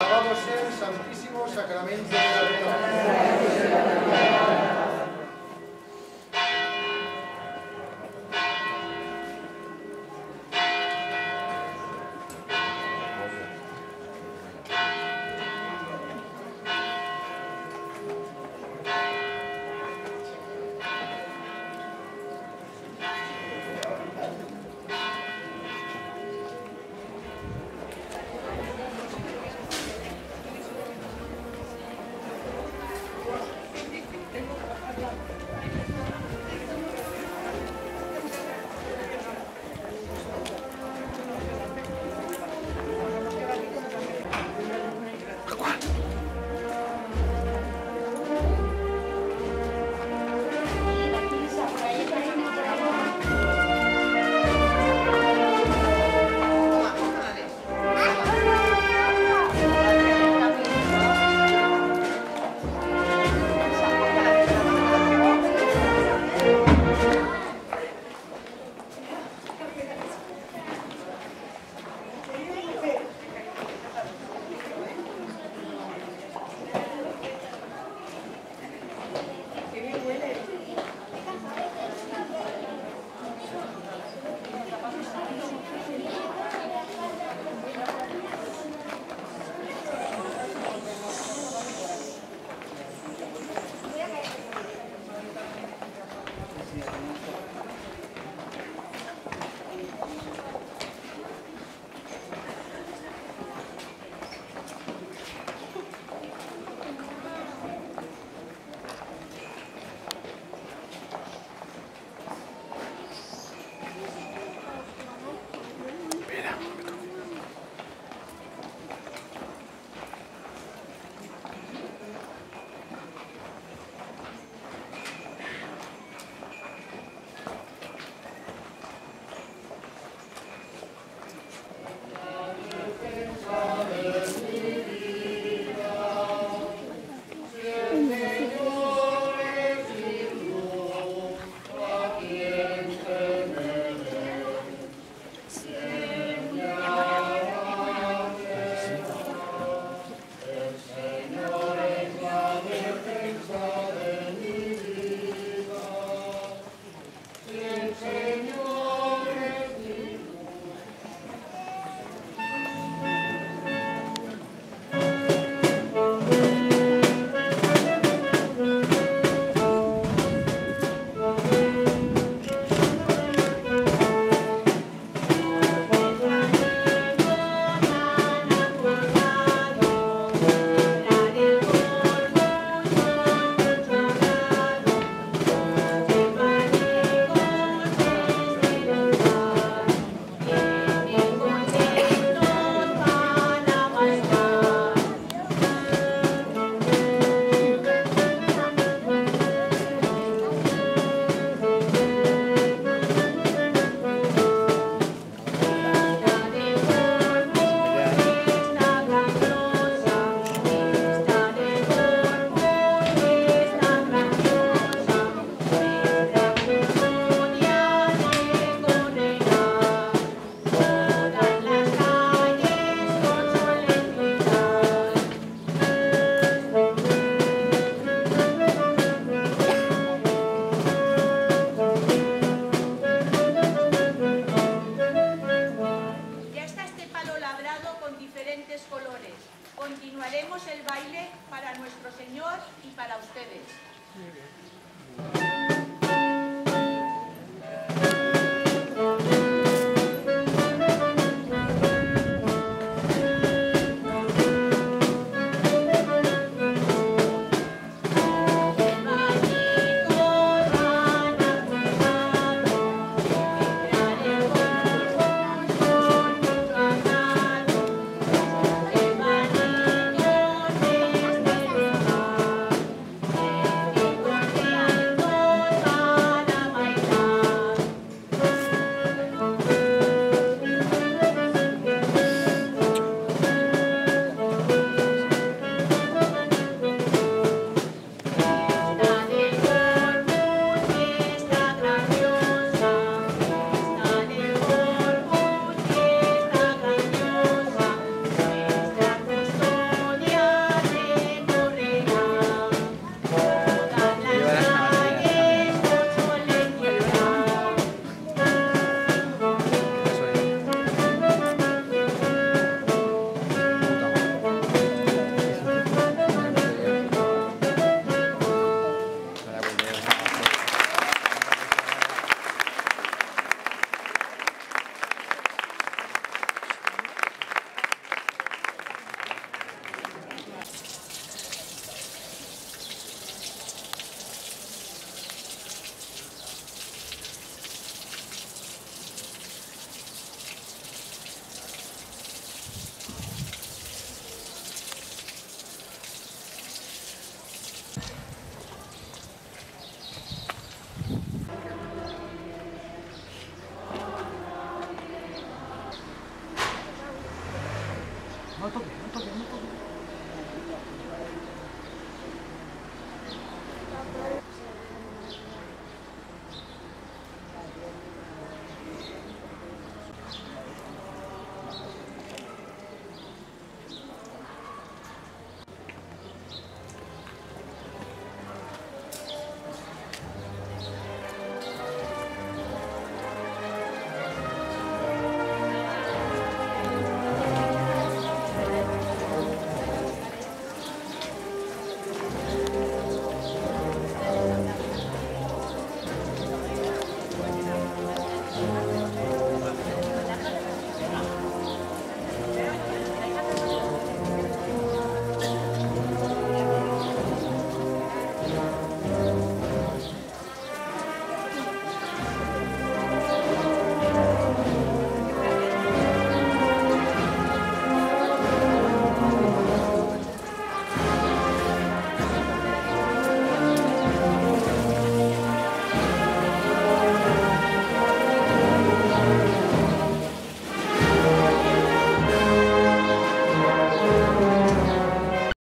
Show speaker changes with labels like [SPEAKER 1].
[SPEAKER 1] Alabado sea el Santísimo Sacramento de.